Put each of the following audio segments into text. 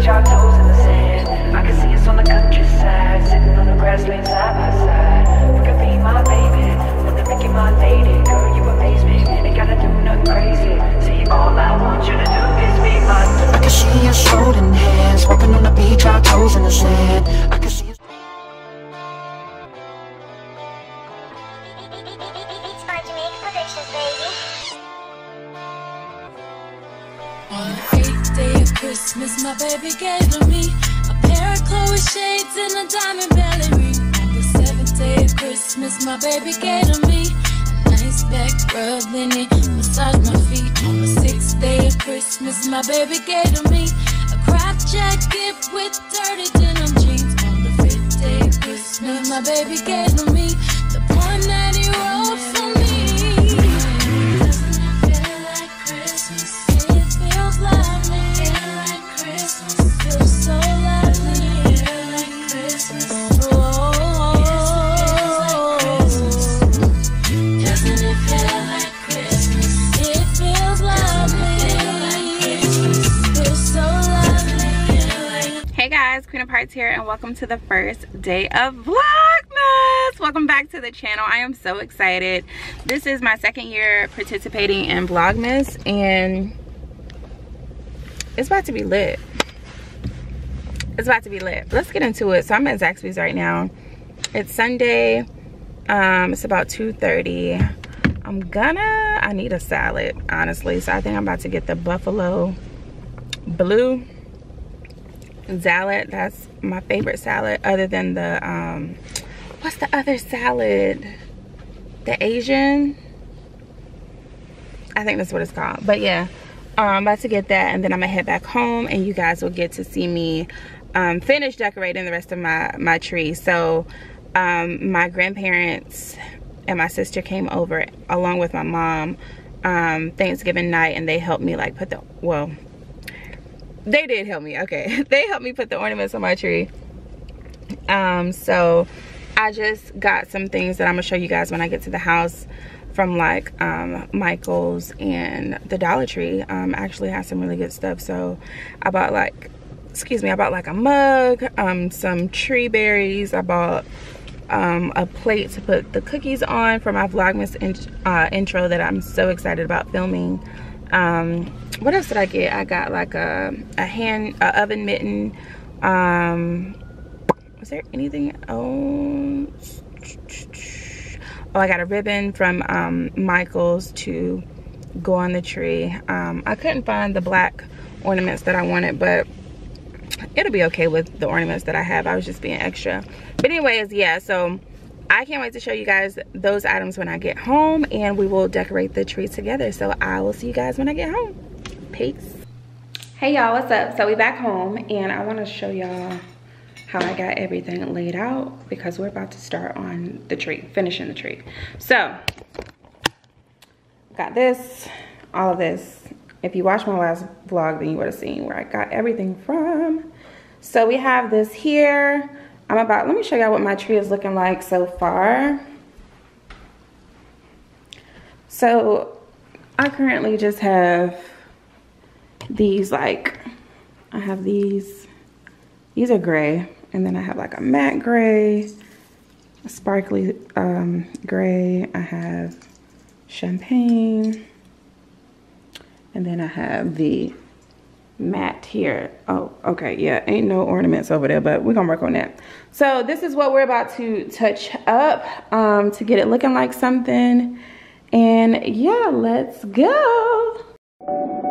beach, our toes in the sand. I can see us on the countryside, sitting on the grass laying side by side. You could be my baby, wanna make you my lady. Girl, you amaze me, ain't gotta do nothing crazy. See, all I want you to do is be my. I can see us holding hands, walking on the beach, our toes in the sand. I can see us. It's by Jamaica Productions, baby. Eighth day of Christmas, my baby gave to me a pair of Chloe shades and a diamond belly ring. On the seventh day of Christmas, my baby gave to me a nice back rub, then he massaged my feet. On the sixth day of Christmas, my baby gave to me a crop jacket with dirty denim jeans. On the fifth day of Christmas, my baby gave to me Hearts here and welcome to the first day of Vlogmas. Welcome back to the channel. I am so excited. This is my second year participating in Vlogmas and it's about to be lit. It's about to be lit. Let's get into it. So I'm at Zaxby's right now. It's Sunday. Um, it's about 2.30. I'm gonna, I need a salad, honestly. So I think I'm about to get the Buffalo Blue salad that's my favorite salad other than the um what's the other salad? The asian? I think that's what it's called but yeah. Um, i'm about to get that and then i'm gonna head back home and you guys will get to see me um, finish decorating the rest of my my tree. So um, my grandparents and my sister came over along with my mom um, thanksgiving night and they helped me like put the well they did help me. Okay. They helped me put the ornaments on my tree. Um so i just got some things that i'm gonna show you guys when i get to the house from like um michael's and the dollar tree. Um actually has some really good stuff. So i bought like excuse me i bought like a mug um some tree berries. I bought um, a plate to put the cookies on for my vlogmas in, uh, intro that i'm so excited about filming um what else did i get? I got like a, a hand a oven mitten. Um was there anything else? Oh i got a ribbon from um michael's to go on the tree. Um i couldn't find the black ornaments that i wanted but it'll be okay with the ornaments that i have. I was just being extra. But anyways yeah so I can't wait to show you guys those items when I get home and we will decorate the tree together. So I will see you guys when I get home. Peace. Hey y'all, what's up? So we back home and I wanna show y'all how I got everything laid out because we're about to start on the tree, finishing the tree. So, got this, all of this. If you watched my last vlog, then you would have seen where I got everything from. So we have this here. I'm about, let me show y'all what my tree is looking like so far. So I currently just have these like, I have these, these are gray. And then I have like a matte gray, a sparkly um, gray. I have champagne. And then I have the matte here. Oh, okay, yeah, ain't no ornaments over there, but we're gonna work on that. So this is what we're about to touch up um, to get it looking like something. And yeah, let's go.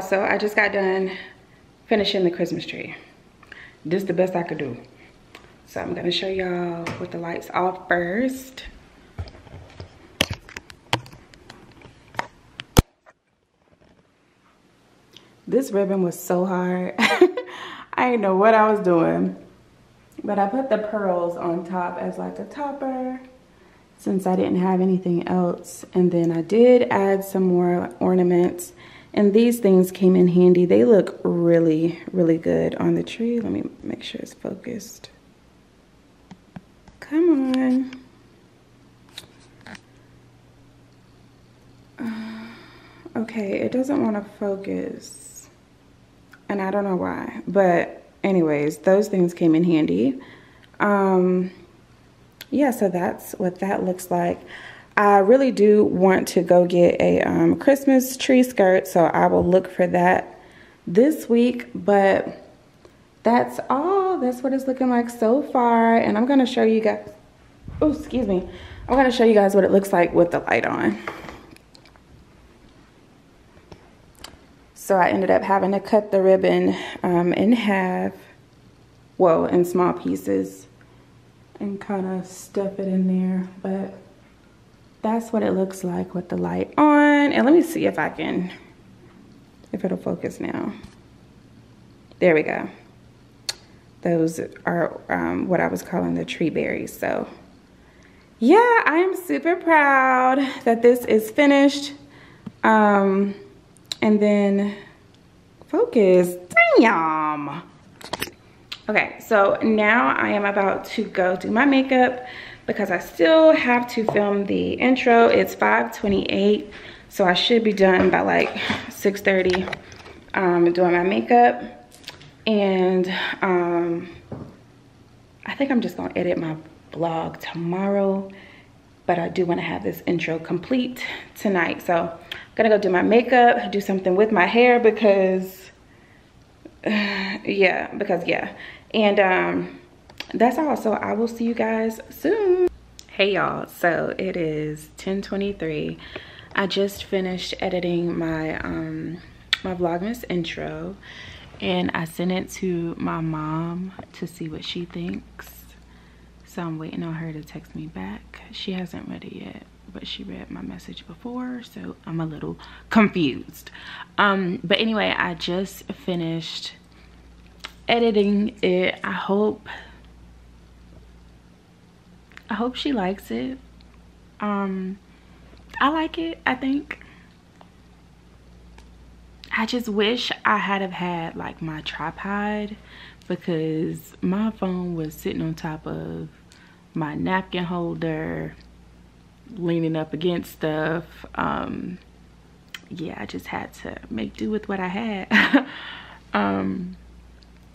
So I just got done finishing the Christmas tree. This is the best I could do. So I'm gonna show y'all with the lights off first. This ribbon was so hard. I didn't know what I was doing. But I put the pearls on top as like a topper since I didn't have anything else. And then I did add some more ornaments. And these things came in handy. They look really, really good on the tree. Let me make sure it's focused. Come on. okay, it doesn't want to focus. And I don't know why. But anyways, those things came in handy. Um, yeah, so that's what that looks like. I really do want to go get a um, Christmas tree skirt, so I will look for that this week. But that's all. That's what it's looking like so far. And I'm going to show you guys. Oh, excuse me. I'm going to show you guys what it looks like with the light on. So I ended up having to cut the ribbon um, in half, well, in small pieces, and kind of stuff it in there. But that's what it looks like with the light on. And let me see if I can, if it'll focus now. There we go. Those are um, what I was calling the tree berries. So yeah, I am super proud that this is finished. Um, and then focus, damn. Okay, so now I am about to go do my makeup because I still have to film the intro. It's 5.28, so I should be done by like 6.30 um, doing my makeup. And um, I think I'm just gonna edit my vlog tomorrow, but I do wanna have this intro complete tonight. So I'm gonna go do my makeup, do something with my hair because, uh, yeah, because yeah. And um, that's all, so I will see you guys soon. Hey y'all, so it is 10.23. I just finished editing my, um, my Vlogmas intro and I sent it to my mom to see what she thinks. So I'm waiting on her to text me back. She hasn't read it yet but she read my message before so i'm a little confused um but anyway i just finished editing it i hope i hope she likes it. Um i like it i think. I just wish i had have had like my tripod because my phone was sitting on top of my napkin holder leaning up against stuff. Um yeah i just had to make do with what i had. Um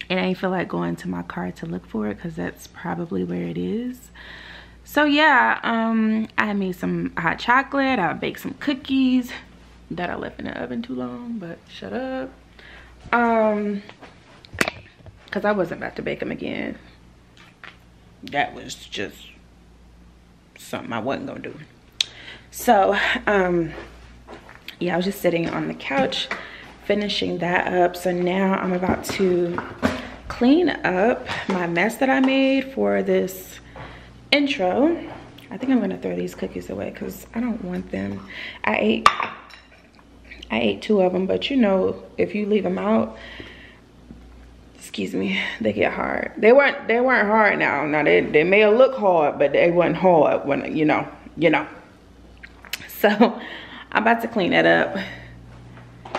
and i didn't feel like going to my car to look for it because that's probably where it is so yeah um i made some hot chocolate i baked some cookies that i left in the oven too long but shut up um because i wasn't about to bake them again that was just something I wasn't gonna do. So, um, yeah, I was just sitting on the couch finishing that up. So now I'm about to clean up my mess that I made for this intro. I think I'm gonna throw these cookies away because I don't want them. I ate I ate two of them, but you know, if you leave them out, excuse me, they get hard. They weren't they weren't hard now. Now they, they may look hard, but they weren't hard when you know, you know. So I'm about to clean that up.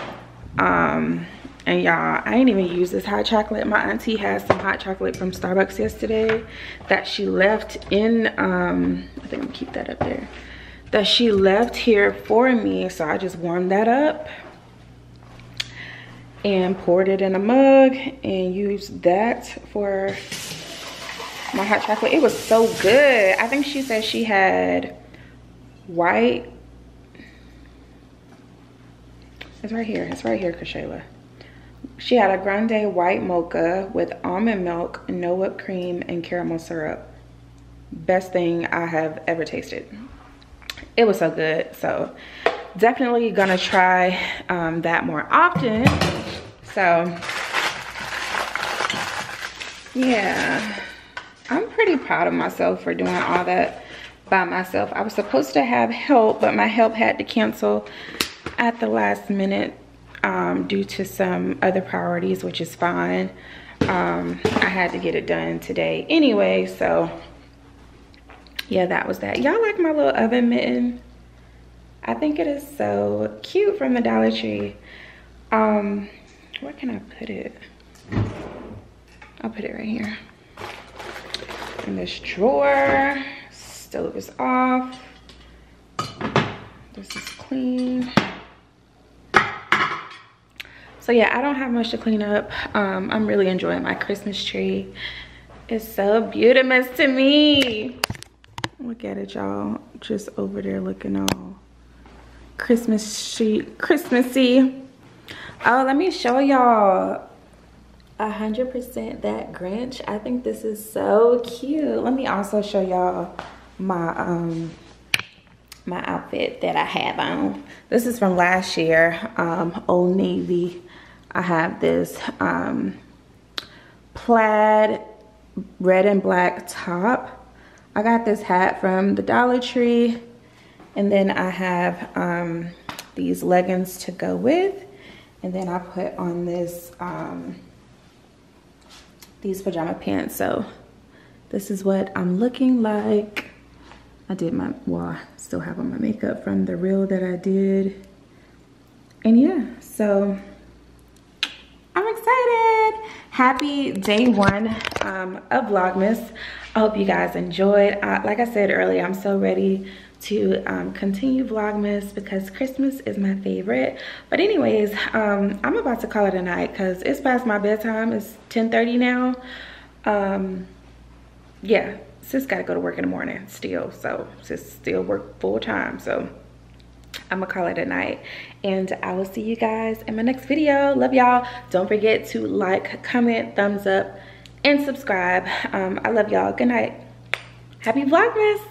Um and y'all, I ain't even used this hot chocolate. My auntie has some hot chocolate from Starbucks yesterday that she left in um I think I'm gonna keep that up there. That she left here for me. So I just warmed that up and poured it in a mug and used that for my hot chocolate. It was so good. I think she said she had white. It's right here. It's right here, Kashayla. She had a grande white mocha with almond milk, no whipped cream, and caramel syrup. Best thing I have ever tasted. It was so good. So definitely gonna try um, that more often. So yeah, I'm pretty proud of myself for doing all that by myself. I was supposed to have help, but my help had to cancel at the last minute um, due to some other priorities, which is fine. Um, I had to get it done today anyway, so yeah, that was that. Y'all like my little oven mitten? I think it is so cute from the Dollar Tree. Um, where can I put it? I'll put it right here. In this drawer. Stove is off. This is clean. So yeah, I don't have much to clean up. Um, I'm really enjoying my Christmas tree. It's so beautiful to me. Look at it, y'all. Just over there looking all Christmas sheet, Christmassy. Oh, let me show y'all 100% that Grinch. I think this is so cute. Let me also show y'all my um my outfit that I have on. This is from last year, um, Old Navy. I have this um, plaid red and black top. I got this hat from the Dollar Tree. And then I have um, these leggings to go with. And then I put on this um, these pajama pants. So this is what I'm looking like. I did my, well, I still have on my makeup from the reel that I did. And yeah, so. Happy day one um, of Vlogmas. I hope you guys enjoyed. Like I said earlier, I'm so ready to um, continue Vlogmas because Christmas is my favorite. But anyways, um, I'm about to call it a night because it's past my bedtime. It's 10.30 now. Um, yeah, sis got to go to work in the morning still. So sis still work full time. So I'm gonna call it a night and I will see you guys in my next video. Love y'all. Don't forget to like, comment, thumbs up, and subscribe. Um, I love y'all. Good night. Happy Vlogmas.